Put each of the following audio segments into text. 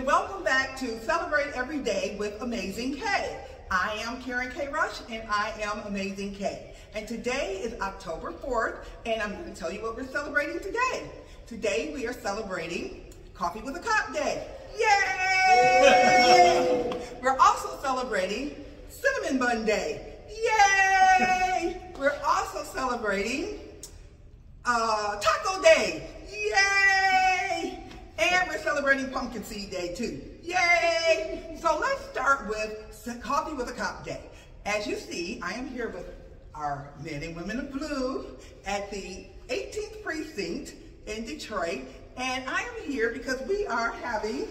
and welcome back to Celebrate Every Day with Amazing Kay. I am Karen K. Rush and I am Amazing Kay. And today is October 4th and I'm going to tell you what we're celebrating today. Today we are celebrating Coffee with a Cop Day. Yay! we're also celebrating Cinnamon Bun Day. Yay! we're also celebrating uh, Taco Day. Yay! And we're celebrating Pumpkin Seed Day too. Yay! So let's start with Coffee with a Cop Day. As you see, I am here with our men and women of blue at the 18th precinct in Detroit. And I am here because we are having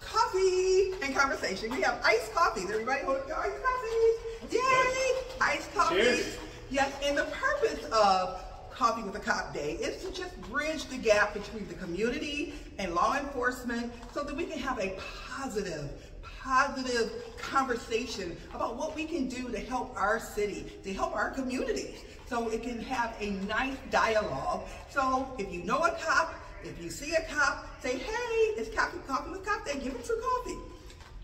coffee and conversation. We have iced coffees. Everybody your iced coffees. Yay! Iced coffees. Cheers. Yes, and the purpose of Coffee with a Cop Day is to just bridge the gap between the community and law enforcement so that we can have a positive, positive conversation about what we can do to help our city, to help our communities. So it can have a nice dialogue. So if you know a cop, if you see a cop, say, hey, it's Coffee, with Cop Day, give them some coffee.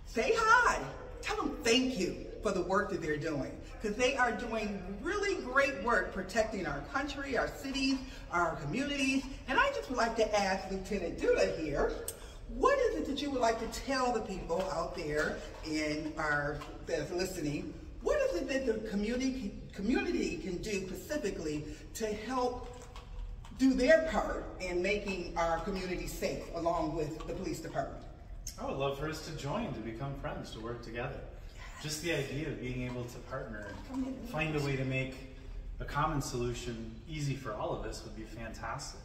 Say hi, tell them thank you for the work that they're doing because they are doing really great work protecting our country, our cities, our communities. And I just would like to ask Lieutenant Dula here, what is it that you would like to tell the people out there in our that's listening? What is it that the community community can do specifically to help do their part in making our community safe along with the police department? I would love for us to join, to become friends, to work together just the idea of being able to partner and find a way to make a common solution easy for all of us would be fantastic.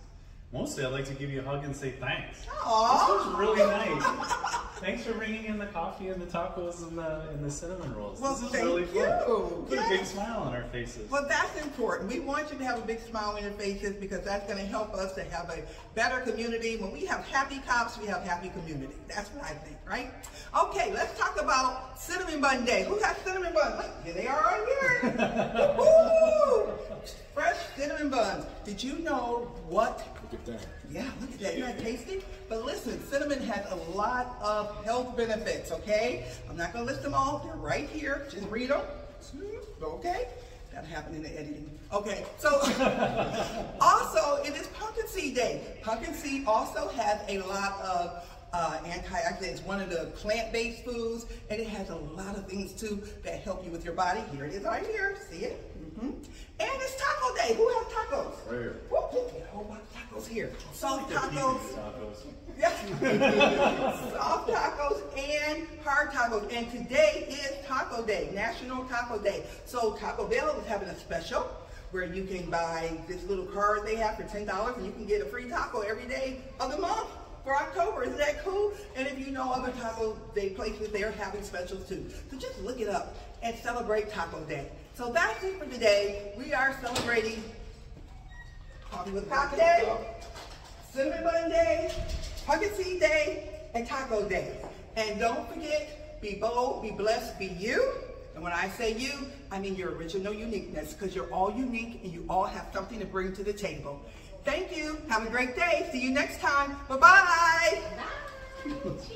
Mostly, I'd like to give you a hug and say thanks. Aww. This was really nice. Thanks for bringing in the coffee and the tacos and the and the cinnamon rolls. Well, this is thank really fun. you. Put yes. a big smile on our faces. Well, that's important. We want you to have a big smile on your faces because that's going to help us to have a better community. When we have happy cops, we have happy community. That's what I think, right? Okay, let's talk about Cinnamon Bun Day. Who has cinnamon buns? Here they are right here. Fresh cinnamon buns. Did you know what? Look at that. Yeah, look at that. Isn't that tasty? But listen, cinnamon has a lot of health benefits, okay? I'm not going to list them all. They're right here. Just read them. Hmm, okay? That happened in the editing. Okay, so also it is pumpkin seed day. Pumpkin seed also has a lot of uh, antioxidants, one of the plant-based foods, and it has a lot of things too that help you with your body. Here it is right here. See it? Mm -hmm. And it's taco day. Who has tacos? Right here. Whoop, a whole bunch of tacos here. Soft tacos. tacos. Yes. Soft tacos and hard tacos. And today is Taco Day, National Taco Day. So Taco Bell is having a special where you can buy this little card they have for $10 and you can get a free taco every day of the month for October. Isn't that cool? And if you know other Taco Day places, they're having specials too. So just look it up and celebrate Taco Day. So that's it for today. We are celebrating Coffee with Taco Day, Cinnamon Bun Day, Pumpkin Seed Day, and Taco Day. And don't forget, be bold, be blessed, be you. And when I say you, I mean your original uniqueness because you're all unique and you all have something to bring to the table. Thank you. Have a great day. See you next time. Bye-bye. Bye.